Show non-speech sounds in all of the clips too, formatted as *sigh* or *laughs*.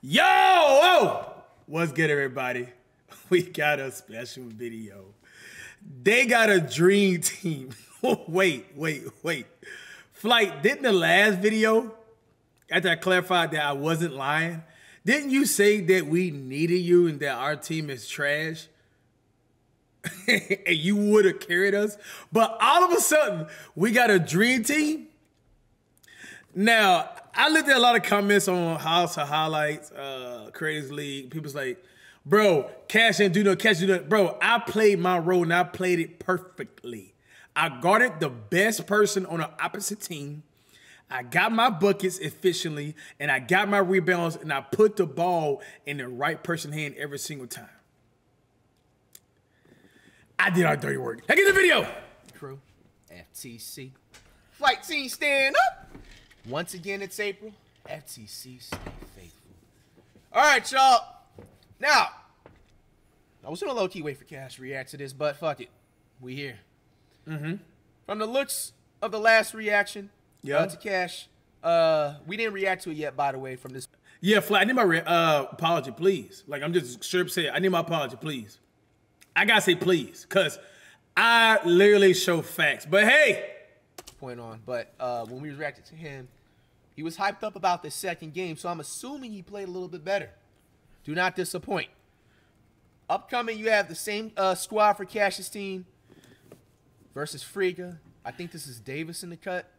Yo! Oh! What's good, everybody? *laughs* We got a special video. They got a dream *laughs* team. wait, wait, wait. Flight, didn't the last video, after I clarified that I wasn't lying, didn't you say that we needed you and that our team is trash? *laughs* and you would have carried us? But all of a sudden, we got a dream team? Now, I looked at a lot of comments on House of Highlights, uh, League. People's like, bro, Cash and do no catch do no. Bro, I played my role and I played it perfectly. I guarded the best person on the opposite team. I got my buckets efficiently and I got my rebounds and I put the ball in the right person's hand every single time. I did our dirty work. I get the video. Crew, FTC. Flight team stand up. Once again, it's April. FTC stay faithful. All right, y'all. Now, I was gonna low key wait for Cash to react to this, but fuck it, we here. Mm-hmm. From the looks of the last reaction, Yeah. uh, to Cash, uh, we didn't react to it yet, by the way. From this, Yeah, Flat, I need my re- uh, apology, please. Like, I'm just straight up saying, I need my apology, please. I gotta say please, because I literally show facts. But hey, point on. But uh, when we reacted to him, he was hyped up about the second game, so I'm assuming he played a little bit better. Do not disappoint. Upcoming, you have the same uh, squad for Cash's team versus Friga. I think this is Davis in the cut.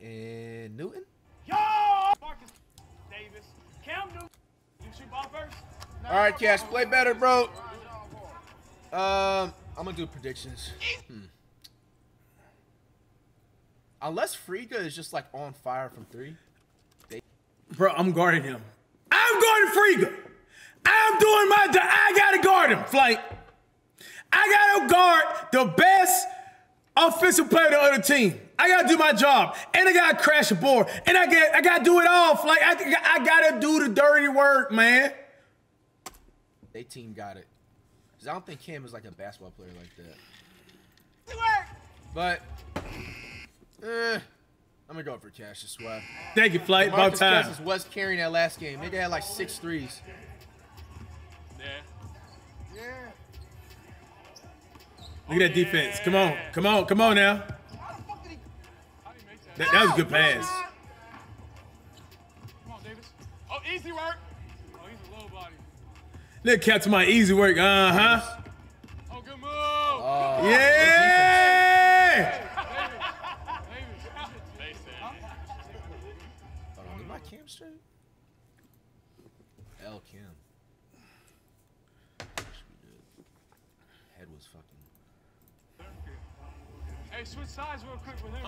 And Newton? Yo! Marcus Davis. Cam Newton. You shoot ball first? All right, Cash, play better, bro. Um, I'm gonna do predictions. Hmm. Unless Friga is just like on fire from three. bro, I'm guarding him. I'm guarding Friga. I'm doing my job. I gotta guard him, Flight. I gotta guard the best offensive player of the other team. I gotta do my job, and I gotta crash the board, and I got I gotta do it all. Flight, I, I gotta do the dirty work, man. They team got it. Cause I don't think Cam is like a basketball player like that. But, eh, I'm gonna go for Cash this swap. Thank you, Flight. About Marcus time. Cousins was carrying that last game. Nigga had like six threes. Yeah. Look at that defense. Come on, come on, come on now. How did he make that? That, that was a good pass. Come on, Davis. Oh, easy work. Oh, he's a low body. Look, catch my easy work. Uh huh. Oh, good move. Oh, Yeah. Fucking. Hey, switch sides real quick with him.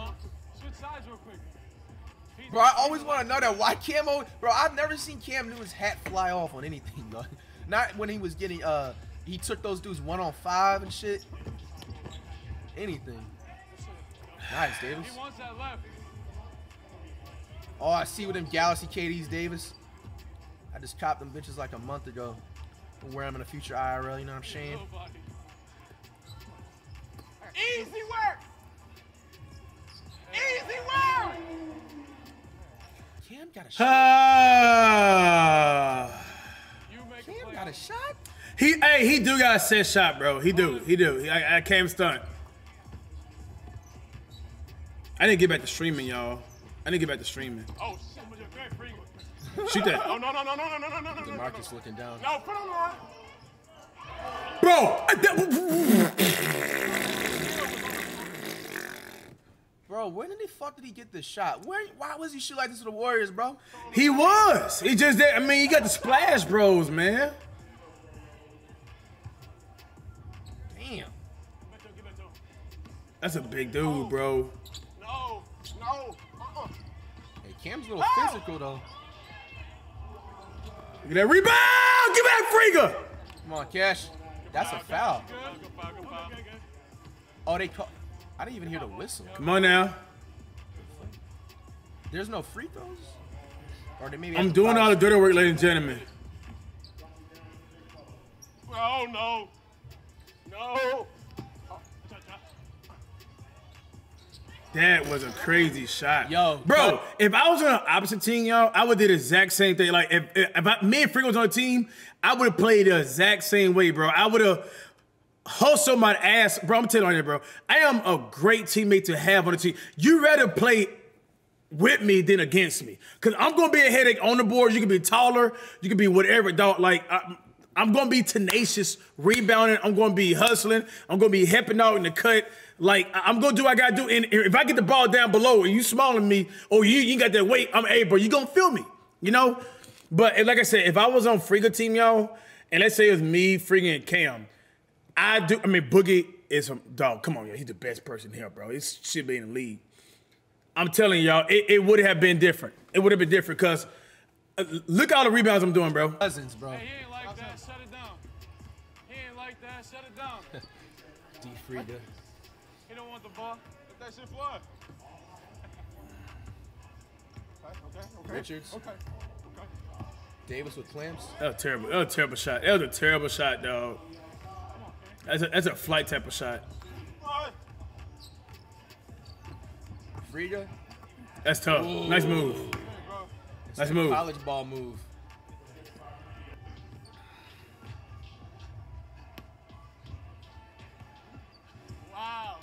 Switch sides real quick. He's Bro, I always want to know that why Cam. al- Bro, I've never seen Cam Newton's hat fly off on anything. *laughs* Bro. Not when he was getting. Uh, he took those dudes one on five and shit. Anything. Nice, Davis. He wants that left. Oh, I see with them Galaxy KDs, Davis. I just copped them bitches like a month ago. I'll wear them in a future IRL, you know what I'm saying? Low body. Easy work. Easy work. Cam got a shot. Ah. You make a Cam got a shot? He, hey, he do got a set shot, bro. He do, he do. He- I, I came stunned. I didn't get back to streaming, y'all. I didn't get back to streaming. Oh, shit. You're very free. Shoot that, Oh, no, no, no, no, no, no, no, no, no, no, no. Marcus looking down. No, put him on. bro. I- that- Bro, when in the fuck did he get this shot? Where? Why was he shoot like this to the Warriors, bro? He was. He just did. I mean, he got the splash, bros, man. Damn. Give it to him, give it to him. That's a big dude, bro. No, no. Uh-uh. Hey, Cam's a little physical though. Look at that rebound. Give back Friga. Come on, Cash. That's a foul. Good, good foul, good foul. Good, good. Oh, they call. I didn't even hear the whistle. Come on now. There's no free throws. Or they maybe. I'm doing foul- all the dirty work, ladies and gentlemen. Oh, no. No. Cha- cha. That was a crazy shot. Yo, bro, yo. if I was on the opposite team, y'all, I would do the exact same thing. Like if if, if I, me and Freak was on the team, I would have played the exact same way, bro. I would have hustled my ass, bro. I'm telling you, bro. I am a great teammate to have on the team. You rather play with me than against me, cause I'm gonna be a headache on the board. You can be taller, you can be whatever, dog. Like. I, I'm gonna be tenacious, rebounding. I'm gonna be hustling. I'm gonna be helping out in the cut. Like I'm gonna do what I gotta do. And if I get the ball down below and you smaller me, or you you got that weight, I'm hey, bro, you gonna feel me, you know. But like I said, if I was on Friga team, y'all, and let's say it was me, Friga, and Cam, I do. I mean, Boogie is a dog. Come on, y'all. He's the best person here, bro. He should be in the league. I'm telling y'all, it, it would have been different. It would have been different because uh, look at all the rebounds I'm doing, bro. Cousins, bro. Hey, he ain't like that. Shut it down. He ain't like that. Shut it down. *laughs* D Frieda. he don't want the ball. Let that shit fly. Okay, okay, okay. Richards. Okay, okay. Davis with clamps. That was terrible. That was a terrible shot. That was a terrible shot, dog. That's a, that's a flight type of shot. All right. Frieda. That's tough. Nice move. Hey, bro. Nice move. College ball move. Wow.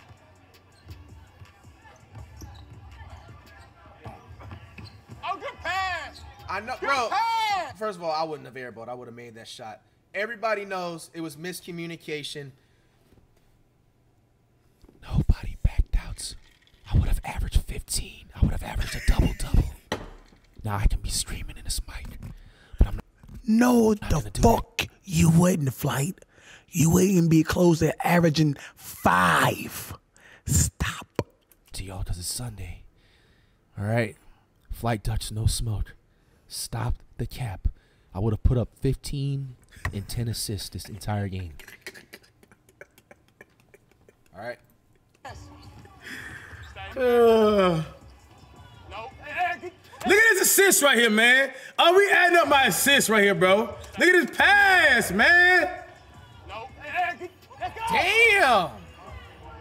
Oh, good pass. I know, Good bro. pass. First of all, I wouldn't have airballed. I would have made that shot. Everybody knows it was miscommunication. Nobody backed out. I would have averaged 15. I would have averaged a double double. Now I can be screaming in this mic, but I'm not. No, gonna the do fuck you wouldn't, flight. You wouldn't be close to averaging five. Stop. to y'all because it's Sunday. All right. Flight Dutch, no smoke. Stop the cap. I would have put up 15 and 10 assists this entire game. All right. Uh, Nope. Hey, hey, good. look at this assist right here, man. Are we adding up my assists right here, bro? Look at this pass, man. Nope. Hey, hey, good. Let's go. Damn.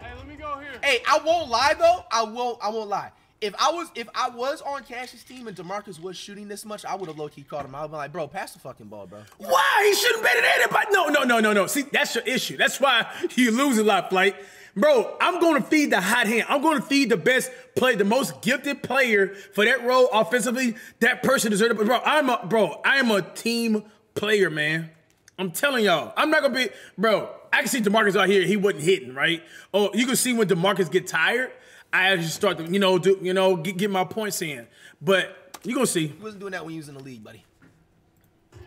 Hey, let me go here. Hey, I won't lie though. I won't. I won't lie. If I was if I was on Cash's team and Demarcus was shooting this much, I would have low key caught him. I would be like, bro, pass the fucking ball, bro. Why? He shouldn't bet it anybody. No, no, no, no, no. See, that's your issue. That's why you lose a lot, flight. Bro, I'm going to feed the hot hand. I'm going to feed the best play, the most gifted player for that role offensively. That person deserves it. Bro, I'm a bro. I am a team player, man. I'm telling y'all. I'm not gonna be, bro. I can see Demarcus out here. He wasn't hitting, right? Oh, you can see when Demarcus get tired. I actually start to, you know, do, you know, get, get my points in. But you gonna see. He wasn't doing that when he was in the league, buddy.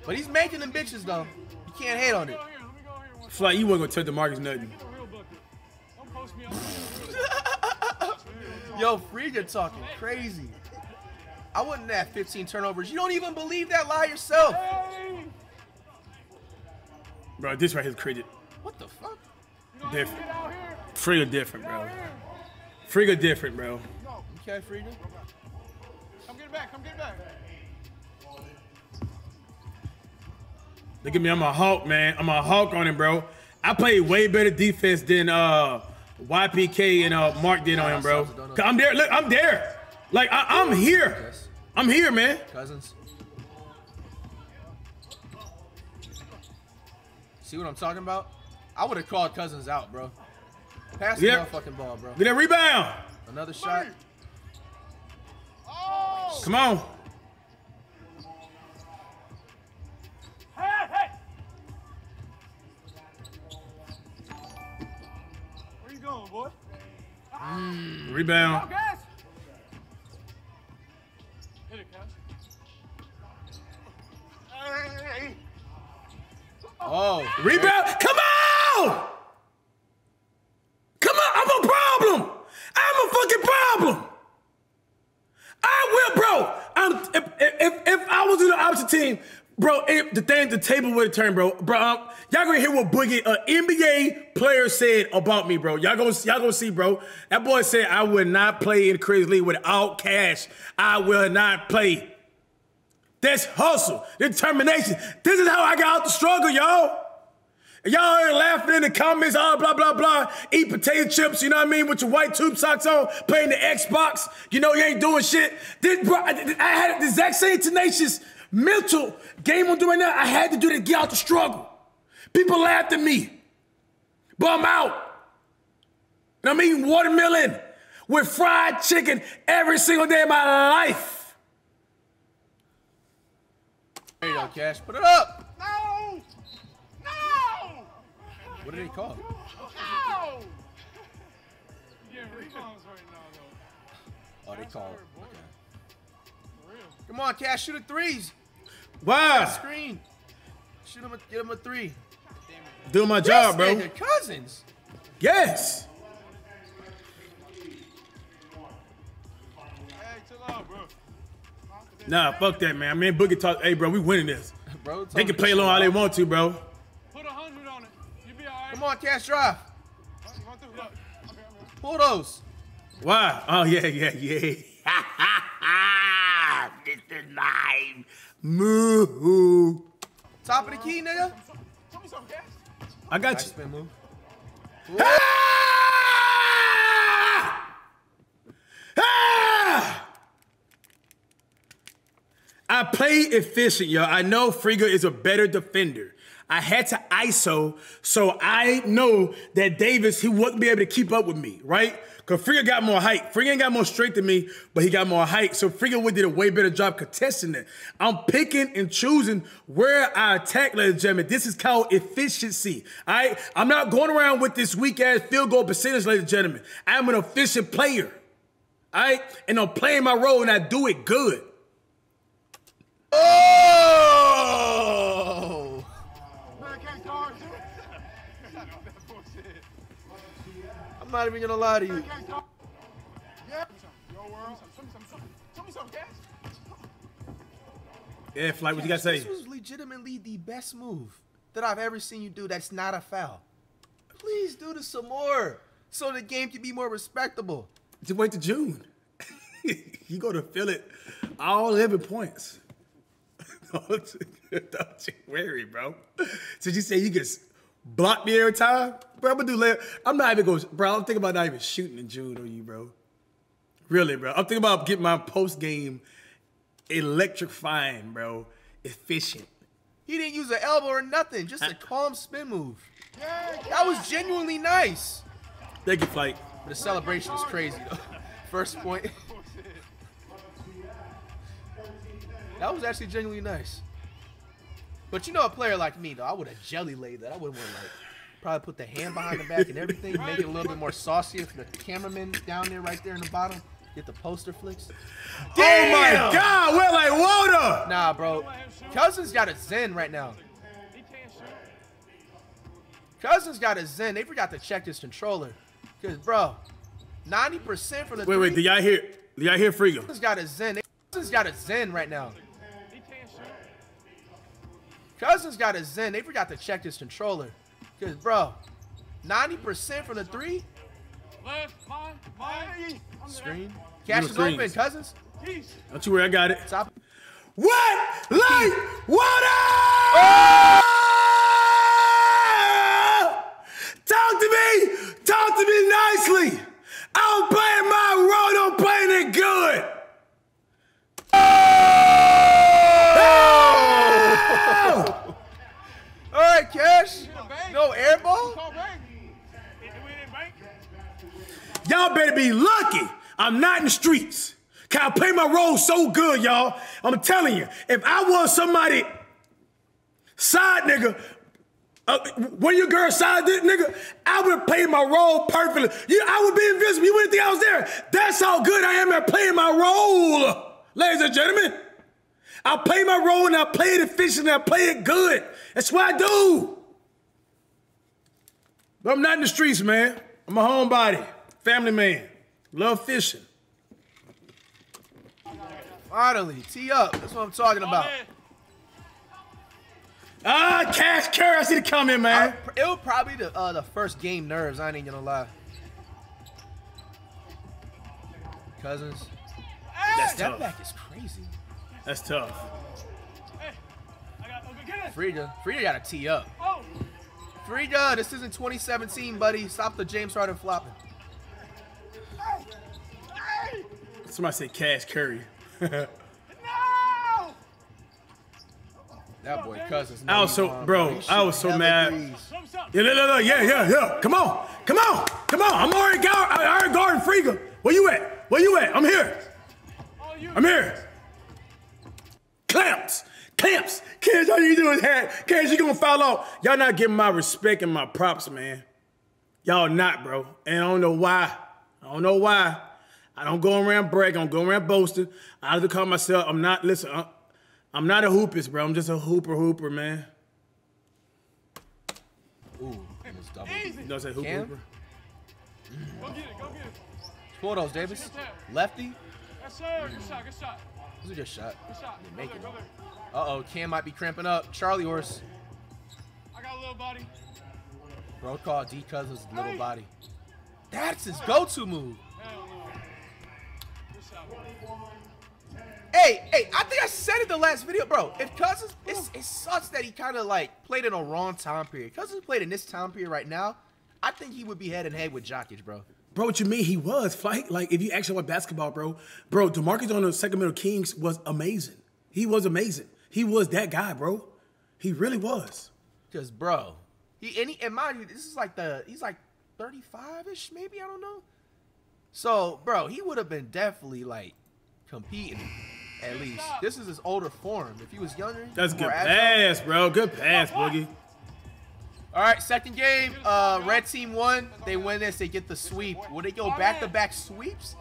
But he's making them bitches though. You can't hate on it. Go here. Let me go here. One Fly, you wasn't gonna tell Demarcus nothing. Get a real bucket. Don't post me. I'm gonna get Yo, Friga talking crazy. I wouldn't have 15 turnovers. You don't even believe that lie yourself. Hey. Bro, this right here is crazy. What the fuck? You Different. get out? Friga different, bro. Friga different, bro. Okay, Friga. Come get it back. Come get it back. Look at me, I'm a hawk, man. I'm a hawk on him, bro. I played way better defense than uh YPK and uh Mark did on him, bro. I'm there. Look, I'm there. Like I, I'm here. I'm here, man. Cousins. See what I'm talking about? I would have called Cousins out, bro. Pass the Yep. motherfucking ball, bro. Get that rebound. Another shot. Oh. Come on. Hey, hey. Where you going, boy? Mm. Rebound. Guys. Hit it, Cash. Hey. Oh, Rebound. Come on. Come on. I'm a problem. I'm a fucking problem. I will, bro. I'm, if, if, if I was in the opposite team, bro, if the thing, the table would turned, bro. Bro, um, y'all gonna hear what Boogie, an NBA player, said about me, bro. Y'all gonna, y'all gonna see, bro. That boy said I would not play in Creator League without cash. I will not play. That's hustle, determination. This is how I got out the struggle, y'all. Y'all are laughing in the comments, oh, blah, blah, blah. Eat potato chips, you know what I mean, with your white tube socks on, playing the Xbox. You know you ain't doing shit. This, bro, I had the exact same tenacious mental game I'm doing now. I had to do to get out the struggle. People laughed at me. But I'm out. And I'm eating watermelon with fried chicken every single day of my life. There you go, Cash. Put it up. No! No! What did he call? No! Yeah, right now. Oh, they called. Okay. Come on, Cash. Shoot a threes. Why? Screen. Shoot him. A, get him a three. Doing my job, bro. nigga, Cousins. Yes. Hey, chill out, bro. Nah, fuck that, man. Me and Boogie talk. Hey, bro, we winning this. *laughs* Bro, They can play along all they want to, bro. Put a hundred on it. You be alright. Come on, Cash. Drive. Run through. Look. Okay, okay. Pull those. Why? Oh yeah, yeah, yeah. *laughs* this is mine. Moo. Top of the key, nigga. Tell me something, Cash. I got you. spin move. Ah! Ah! I play efficient, yo. I know Friga is a better defender. I had to ISO, so I know that Davis, he wouldn't be able to keep up with me, right? Because Friga got more height. Friga ain't got more strength than me, but he got more height. So Friga would did a way better job contesting it. I'm picking and choosing where I attack, ladies and gentlemen. This is called efficiency. All right? I'm not going around with this weak ass field goal percentage, ladies and gentlemen. I'm an efficient player. All right? And I'm playing my role and I do it good. Oh! Man, can't guard you. that bullshit. I'm not even gonna lie to you. Yeah. Yo, world. Tell me something. Tell me something, Cash. Yeah, Flight, what you got to say? This was legitimately the best move that I've ever seen you do. That's not a foul. Please do this some more, so the game can be more respectable. Just wait to June. *laughs* you go to fill it all 11 points. Don't, *laughs* you, don't you worry, bro. So you say you can block me every time? Bro, I'm gonna do later. I'm not even going, bro. I'm thinking about not even shooting in June on you, bro. Really, bro. I'm thinking about getting my post game electrifying, bro. Efficient. He didn't use an elbow or nothing, just a *laughs* calm spin move. Yeah, That was genuinely nice. Thank you, Flight. The celebration is crazy though. *laughs* First point. That was actually genuinely nice. But you know, a player like me though, I would have jelly laid that. I would have like probably put the hand behind the back and everything, make it a little bit more saucier for the cameraman down there, right there in the bottom. Get the poster flicks. Oh my God, we're like water. Nah, bro. Cousins got a zen right now. He can't shoot. Cousins got a zen. They forgot to check his controller. Cause bro, 90% from the Wait, wait, three- do y'all hear? Do y'all hear Friga? Cousins got a zen. Cousins got a zen right now. He can't shoot. Cousins got a zen. They forgot to check his controller. Cause bro, 90% from the three Left, mine, mine. I'm screen. Cash Give is him open. Cousins. there. Peace. Don't you worry, I got it. Top. What? Light water! Talk to me! Talk to me nicely! I'm playing my role, I'm playing it good! Oh! All right, Cash. Bank. No air ball. Call bank. We didn't bank. Y'all better be lucky I'm not in the streets. Can I play my role so good, y'all? I'm telling you, if I was somebody side nigga, uh, one your girls side this nigga, I would played my role perfectly. You, I would be invisible. You wouldn't think I was there. That's how good I am at playing my role, ladies and gentlemen. I play my role and I play it efficiently. I play it good. That's what I do. But I'm not in the streets, man. I'm a homebody, family man. Love fishing. Finally, tee up. That's what I'm talking about. Ah, Cash Curry, I see the comment, man. It was probably the uh, the first game nerves. I ain't gonna lie. Cousins. That's Step tough. back is crazy. That's tough. hey. I got, okay, Frida, Frida got to tee up. Oh. Friga, this isn't 2017, buddy. Stop the James Harden flopping. Somebody say Cash Curry. No! *laughs* That boy Cousins. I was so- bro, I was so mad. threes. Show me something. Yeah, yeah, yeah, yeah, yeah, yeah. Come on, come on, come on. I'm already guard, I already guarding Friga. Where you at? Where you at? I'm here. I'm here. Clamps, clamps. Kids, all you do is hat. Kids, you gonna foul off. Y'all not giving my respect and my props, man. Y'all not, bro. And I don't know why. I don't know why. I don't go around bragging. I don't go around boasting. I have to call myself. I'm not. Listen. I'm, I'm not a hoopist, bro. I'm just a hooper, hooper, man. Ooh, almost double. Easy. You know what I'm saying? Hooper, hooper. Go get it. Go get it. Pull those, Davis. Lefty. Yes, sir. Good shot. Good shot. This is a good shot. Good shot. They Go make there, it. go there. Uh oh, Cam might be cramping up. Charlie horse. I got a little body. Bro called D Cousins little Hey. body. That's his go-to move. Hell Hey, hey, I think I said it the last video, bro. If Cousins, it's, it sucks that he kind of like played in a wrong time period. Cousins played in this time period right now. I think he would be head and head with Jokic, bro. Bro, what you mean? He was flight. Like, if you actually watch basketball, bro, bro, Demarcus on the Sacramento Kings was amazing. He was amazing. He was that guy, bro. He really was. Cause, bro, he and, he, and mind you, this is like the he's like 35 ish, maybe I don't know. So, bro, he would have been definitely like competing at least. This is his older form. If he was younger, That's good agile- pass, bro. Good pass, Boogie. All right, second game. Uh, red team won. They win this. They get the sweep. Will they go back to back sweeps,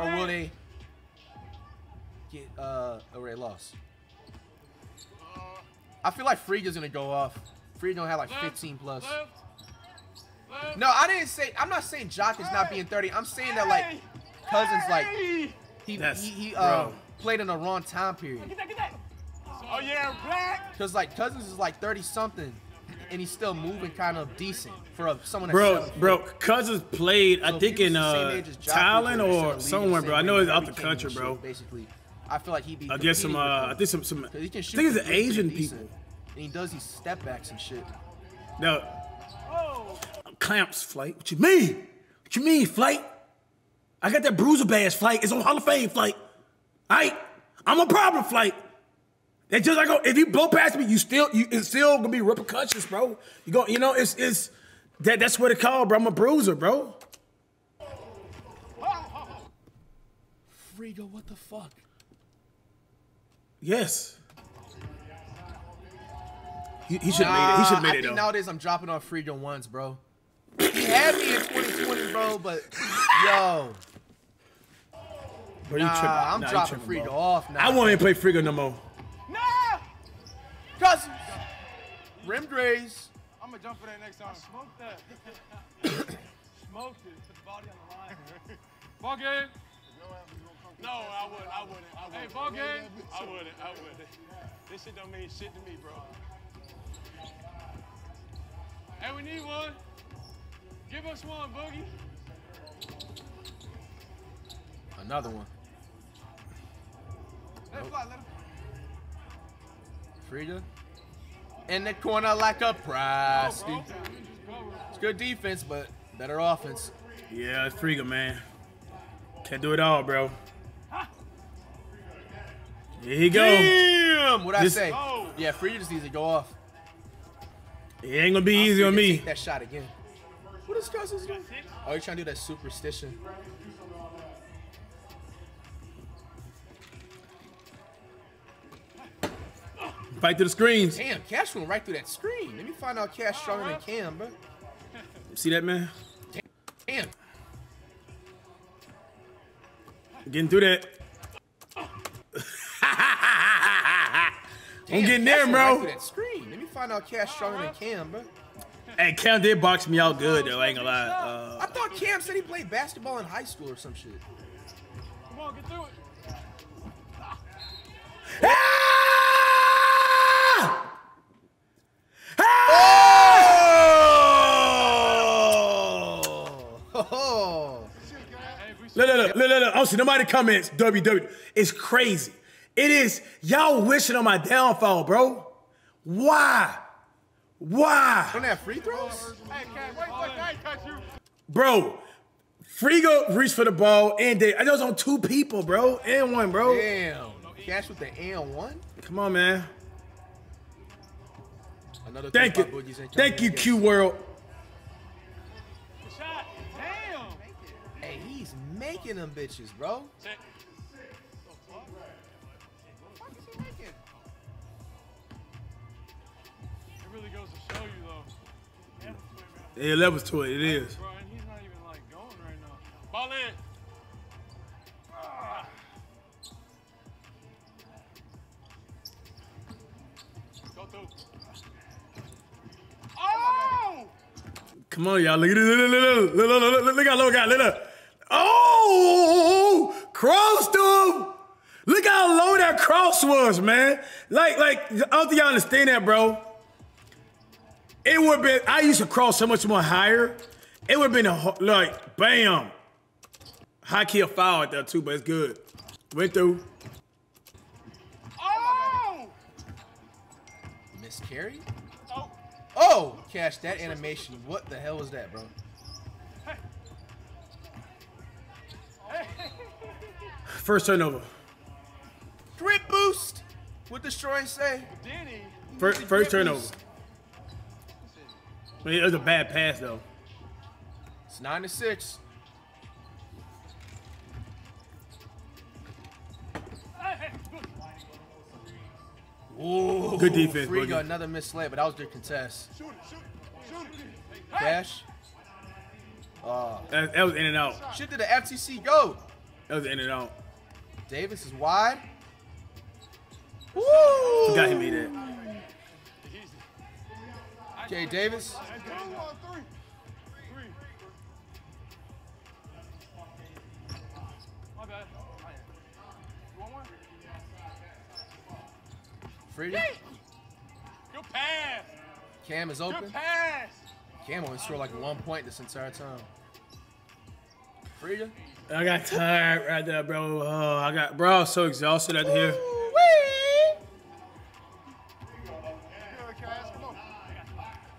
or will they get uh a red loss? I feel like Friga's gonna go off. Friga don't have like 15 plus. Left. Left. No, I didn't say. I'm not saying Jock is not being 30. I'm saying that like Cousins like he That's- he, he uh, played in the wrong time period. Get that, get that. Oh, yeah, black. Cause like Cousins is like 30 something, and he's still moving kind of decent for a, someone that's Bro, seven bro, Cousins played, I So if think in the uh, age Thailand or somewhere, bro. I know as it's out the country, bro. shit, Basically, I feel like he'd be. I guess some, uh. I think some, some, 'Cause he can I shoot think it's from Asian pretty decent. people. And he does these step backs and shit. No. Clamps, flight. What you mean? What you mean, flight? I got that bruiser badge, flight. It's on Hall of Fame, flight. All right? I'm a problem, flight. It's just like oh, if you blow past me, you still you it's still gonna be repercussions, bro. You go, you know, it's it's that that's what it called, bro. I'm a bruiser, bro. Frigo, what the fuck? Yes. He, he should have made it. He should have made I it think though. nowadays I'm dropping off Frigo once, bro. He had me in 2020, bro, but yo, Bro, you nah, tripping. I'm Nah, dropping tripping, Frigo bro. off now. I won't even play Frigo no more. No! Cousins. Rim Grays. I'm gonna jump for that next time. Smoke that. *coughs* Smoked it. Put the body on the line. ball game. No, I wouldn't. I wouldn't. I wouldn't. Hey, ball game. I wouldn't. I wouldn't. This shit don't mean shit to me, bro. Hey, we need one. Give us one, Boogie. Another one. Let it fly. Let it Friga. In the corner like a Presti. Oh, bro. It's good defense, but better offense. Yeah, it's Frigo, man. Can't do it all, bro. Here he go. Damn! What'd I say? Oh. Yeah, Friga just needs to go off. It ain't gonna be easy on me. Take that shot again. What is Cousins doing? Oh, you're trying to do that superstition. Fight through the screens. Damn, Cash went right through that screen. Let me find out Cash stronger than Cam, bro. See that, man? Damn. Getting through that. *laughs* I'm getting Cash there, went Right bro. through that screen. Let me find out Cash stronger than Cam, bro. Hey, Cam did box me out good, though. I ain't gonna lie. Uh, I thought Cam said he played basketball in high school or some shit. Come on, get through it. Ah! Oh. Hey, if we Look, look, look, look, look, look. I don't see nobody comments. WW. It's crazy. It is y'all wishing on my downfall, bro. Why? Why? Don't they have free throws? Hey, Cam, wait, wait, I ain't you. Bro, Frigo reached for the ball and they, I was on two people, bro. And one, bro. Damn. Cash with the and one. Come on, man. Another Thank you. three by Boogie's ain't Thank you. Q World. Shot. Damn. Hey, he's making them bitches, bro. Check. Yeah, levels to it. It is. Bro, he's not even, like, going right now. Ball in. Ah. Go through. Oh! Come on, y'all. Look at this. Look, look, look, look, look, look, look, look how low guy. Look up. Oh, crossed him. Look how low that cross was, man. Like, like, I don't think y'all understand that, bro. It would have been, I used to crawl so much more higher. It would have been a, like, bam. High key a foul out there, too, but it's good. Went through. Oh! Miscarry? Oh! Oh, Cash, that animation. What the hell was that, bro? *laughs* First turnover. Grip boost. What does Troy say? Danny. First, first turnover. I mean, it was a bad pass, though. It's nine to six. Ooh, Good defense, Free Boogie. got another mislay, but that was their contest. Shoot it, shoot it, shoot it. Cash. That, that was in and out. Shit to the FTC go. That was in and out. Davis is wide. Woo! Forgot he made that. Want one? Frida. Good pass. Cam is Good open. pass. Cam only scored like one point this entire time. Frida. I got tired right there, bro. Oh, I got, bro, I was so exhausted out here.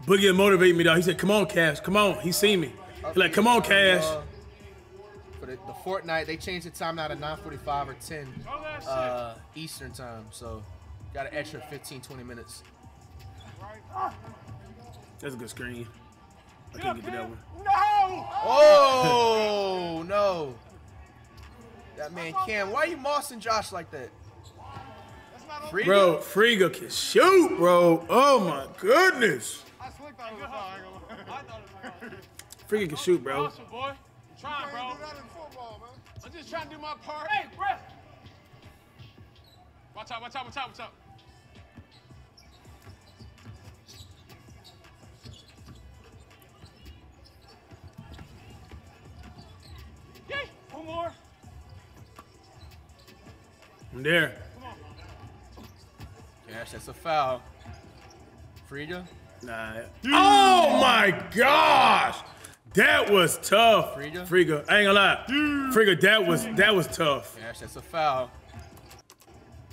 Boogie motivate me, though. He said, come on, Cash. Come on. He seen me. He like, come on, Cash. Uh, for the, the Fortnite, they changed the time now to 9:45 or 10 Throw that shit. uh, Eastern time. So got an extra 15, 20 minutes. That's a good screen. I can't get to that one. No! Oh *laughs* no! That man Cam, why are you mossing Josh like that? That's? Bro, Friga can shoot, bro. Oh, my goodness. I slicked on it. I thought it was Friga can shoot, bro. Hustle, boy. I'm trying, bro. do that in football, man. I'm just trying to do my part. Hey, Brett. Watch out, watch out, watch out, watch out. Yay! One more. I'm there. Cash, that's a foul. Frida? Nah. Oh, my gosh. That was tough. Friga? Friga. I ain't gonna lie. Hmm. Friga, that was, that was tough. Cash, that's a foul.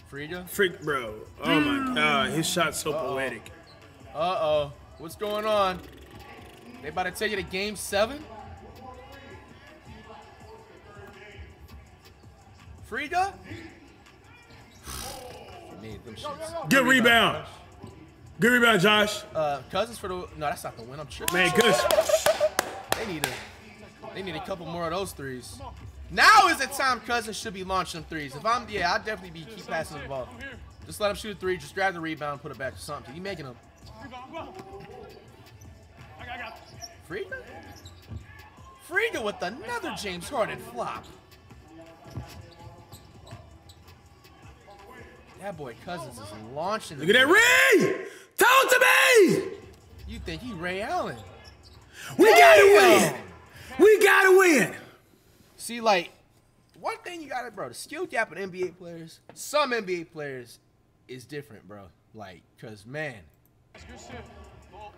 Frida? Freak, bro. Oh, my hmm. God. His shot's so poetic. Uh-oh. What's going on? They about to take you to game seven? Frida? *sighs* Need them shits. Good rebound. Good rebound, Josh. Uh, cousins for the no, that's not the win. I'm tripping. Man, good. They need a, they need a couple more of those threes. Now is the time cousins should be launching threes. If I'm, yeah, I'd definitely be keep passing the ball. Just let him shoot a three. Just grab the rebound, put it back to something. He making them. Rebound, rebound. I got, I got. Frieda? Frieda with another James Harden flop. That boy Cousins is launching. Look at that Ray. Talk to me. You think he Ray Allen? We gotta win. We gotta win. See, like, one thing you gotta, bro, the skill gap in NBA players, some NBA players is different, bro. Like, cause man, That's good shit. Ball.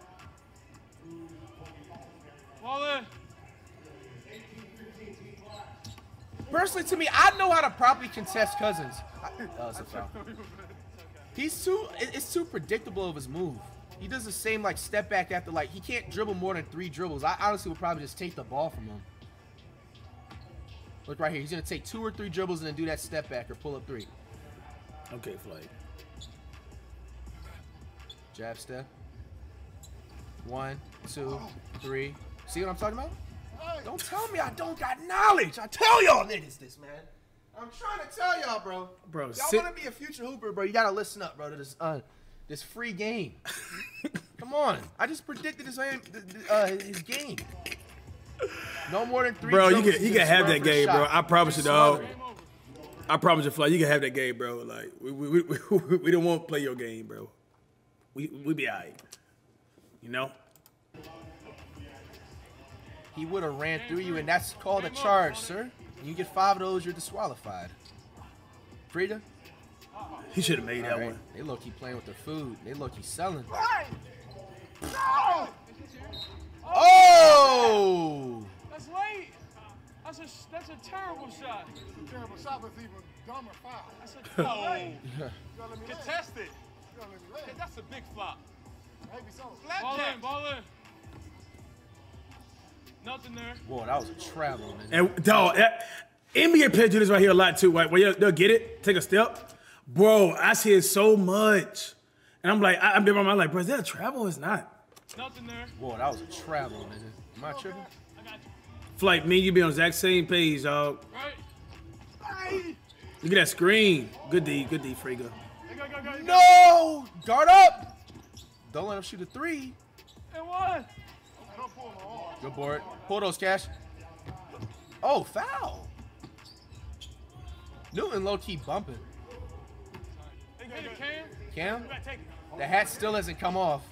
Ball in. personally to me, I know how to properly contest Cousins. I, that was a foul. He's too, it's too predictable of his move. He does the same like step back after like he can't dribble more than three dribbles. I honestly would probably just take the ball from him. Look right here. He's gonna take two or three dribbles and then do that step back or pull up three. Okay, Flight. Jab step. One, two, three. See what I'm talking about? Don't tell me I don't got knowledge. I tell y'all niggas this, man. I'm trying to tell y'all, bro. Bro, y'all want to be a future hooper, bro? You gotta listen up, bro. To this, uh, this free game. *laughs* Come on, I just predicted his, uh, his game. No more than three. Bro, you can you can have that run for the game, bro. I promise you, dog. I promise you, Fly. You can have that game, bro. Like we we, we, *laughs* we, we don't want to play your game, bro. We we be alright. You know. He would have ran through you, and that's called a charge, sir. You get five of those, you're disqualified. Frida? He should have made that All right. one. They low key playing with the food. They low key selling. No! Oh! That's late. That's a that's a terrible shot. Terrible shot, but it's even dumber foul. That's a oh. no. *laughs* You gotta let me land. Contested. You gotta let me land. That's a big flop. Maybe so. Ball in, ball in. Nothing there. Boy, that was a travel, man. And dog, that, NBA players do this right here a lot too. Right, where you- they'll get it, take a step. Bro, I see it so much, and I'm like, I, I'm in my mind like, bro, is that a travel? It's not. Nothing there. Boy, that was a travel, nigga. Am I tripping? I got you. Flight, me, and you be on the exact same page, dog. Right? Look at that screen. Good D, good D, Friga. Go, go, go, go. No! Guard up! Don't let him shoot a three. And one. Don't pull. Good board. Pull those cash. Oh, foul. Newton low key bumping. Hey, go, go. Cam. Cam, You gotta take it. the hat still hasn't come off.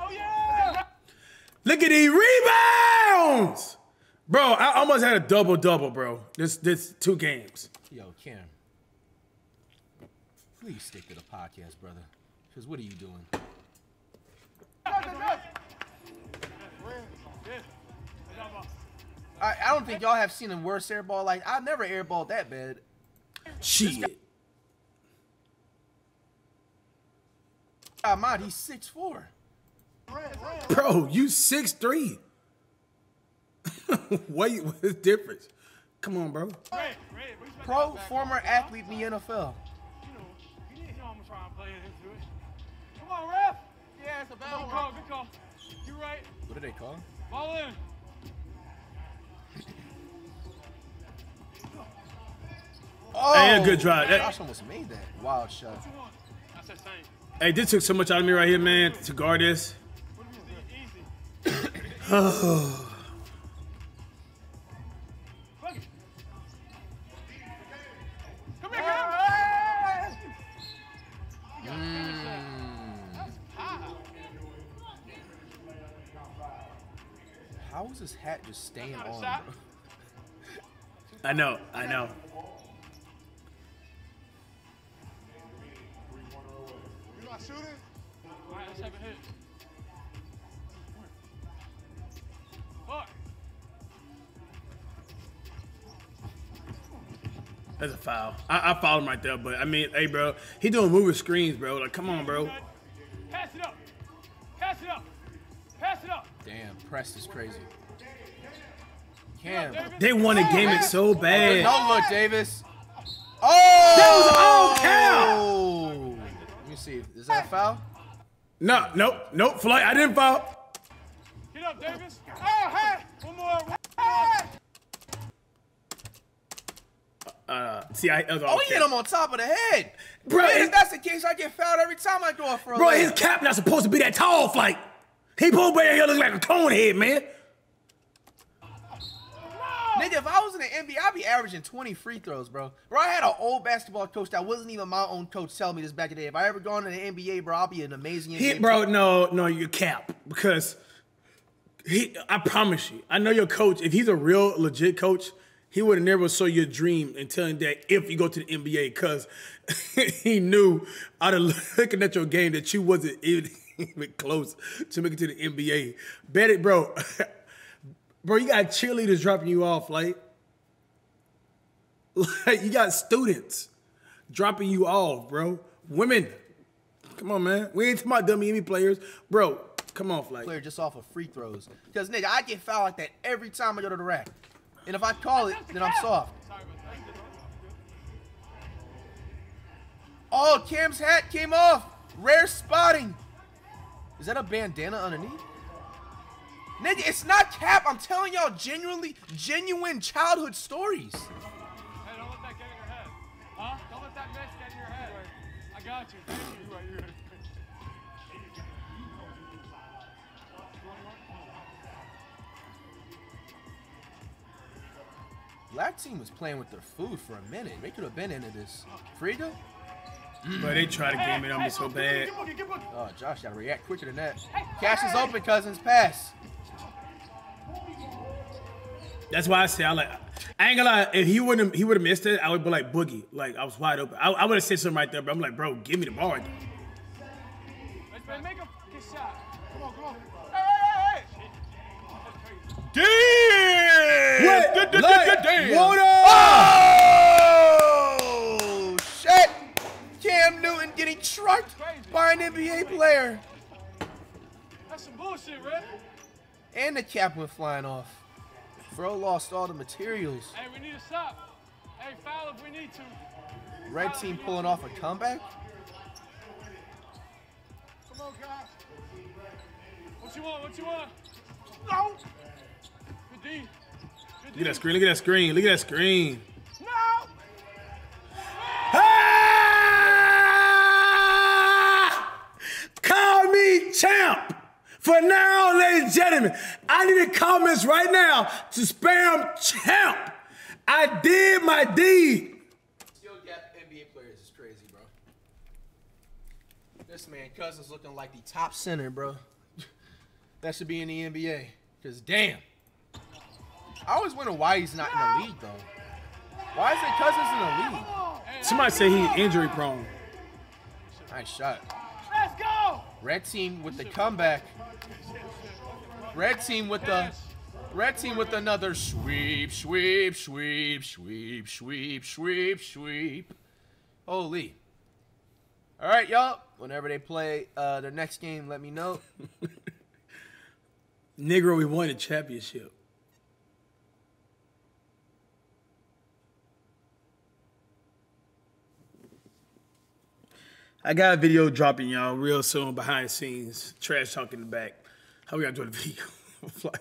Oh yeah. Look at these rebounds, bro. I almost had a double double, bro. This this two games. Yo, Cam. Please stick to the podcast, brother. Because what are you doing? I, I don't think y'all have seen a worse airball. Like, I've never airballed that bad. Shit. Ahmad, he's six four. Bro, you six three. *laughs* what you- what's the difference? Come on, bro. Red, red. Pro, that back. former athlete in the NFL. You know, you didn't know I'm gonna play into it. Come on, ref. Yeah, it's a bad one. Good call, good call. You're right. What did they call? Ball in. Oh, Hey, a good drive. That- Josh almost made that wild shot. Two one. That's the same. Hey, this took so much out of me right here, man, to guard this. Easy. Fuck it. Come here, Cam. How is this hat just staying on? I know, I know. That's foul. I, I fouled him right there, but I mean, hey, bro, he doing moving screens, bro. Like, come on, bro. Pass it up. Pass it up. Pass it up. Damn, press is crazy. Cam. They want to game it so bad. No look, Davis. Oh! That was all oh! count. Let me see. Is that a foul? No, nope, nope. Flight. I didn't foul. Get up, Davis. Oh, hey. One more. Hey. Uh, see, I, was Oh, he hit him on top of the head. Bro, Man, if that's the case, I get fouled every time I go up for a Bro, layup. his cap not supposed to be that tall, Flight. He to be here looking like a cone head, man. Nigga, if I was in the NBA, I'd be averaging 20 free throws, bro. Bro, I had an old basketball coach that wasn't even my own coach telling me this back in the day. If I ever gone to the NBA, bro, I'll be an amazing NBA He, bro, no, no, you cap because he. I promise you, I know your coach. If he's a real legit coach, he would have never saw your dream and telling that if you go to the NBA, because *laughs* he knew out of *laughs* looking at your game that you wasn't even, *laughs* even close to making to the NBA. Bet it, bro. bro, you got cheerleaders dropping you off, like, like you got students dropping you off, bro. Women Come on, man. We ain't talking about WNBA players, bro. Come on, Flight. Player just off of free throws. Because nigga, I get fouled like that every time I go to the rack. And if I call it, then I'm soft. Oh, Cam's hat came off. Rare spotting. Is that a bandana underneath? Nigga, it's not cap. I'm telling y'all genuinely, genuine childhood stories. Hey, don't let that get in your head. Huh? Don't let that mess get in your head. I got you. Thank you. Right, you're Black team was playing with their food for a minute. They could have been into this. Friga? Mm. But they try to game it on me so bad. Get boogie, get boogie. Oh, Josh gotta react quicker than that. Cash is open, cousins. Pass. That's why I say I like. I ain't gonna lie. If he wouldn't, have, he would have missed it. I would be like boogie. Like I was wide open. I, I would have said something right there, but I'm like, bro, give me the ball. Right. Let's make a shot. Come on, come on. Hey, hey, hey, hey. Damn! What? Like, Damn! what Oh, shit! Cam Newton getting trucked by an NBA player. That's some bullshit, Red. And the cap went flying off. Bro lost all the materials. Hey, we need to stop. Hey, foul if we need to. Red team pulling off a comeback? Come on, guys. What you want? What you want? No. Good D. Good D. Look at that screen. Look at that screen. Look at that screen. No. Ah! Call me champ. For now, ladies and gentlemen, I need the comments right now to spam champ. I did my deed. Still got NBA players is crazy, bro. This man Cousins looking like the top center, bro. *laughs* that should be in the NBA. Cause damn. I always wonder why he's not in the league though. Why is it Cousins in the league? Somebody say he injury prone. Nice shot. Let's go. Red team with the comeback. Red team with the red team with another sweep, sweep, sweep, sweep, sweep, sweep, sweep. Holy. All right, y'all. Whenever they play uh, their next game, let me know. *laughs* Negro, we won the championship. I got a video dropping y'all real soon behind the scenes. Trash talk in the back. How we gotta do the *laughs* video?